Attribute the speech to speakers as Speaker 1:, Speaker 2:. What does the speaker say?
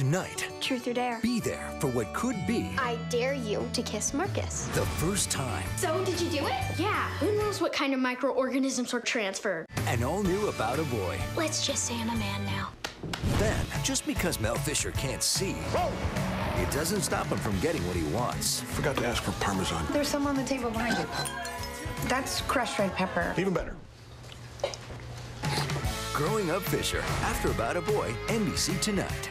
Speaker 1: Tonight,
Speaker 2: Truth or dare?
Speaker 1: be there for what could be
Speaker 2: I dare you to kiss Marcus.
Speaker 1: the first time
Speaker 2: So, did you do it?
Speaker 3: Yeah, who knows what kind of microorganisms were transferred?
Speaker 1: an all new About a Boy.
Speaker 2: Let's just say I'm a man now.
Speaker 1: Then, just because Mel Fisher can't see, it doesn't stop him from getting what he wants.
Speaker 4: Forgot to ask for Parmesan.
Speaker 5: There's some on the table behind you. That's crushed red pepper.
Speaker 4: Even better.
Speaker 1: Growing Up Fisher, after About a Boy, NBC Tonight.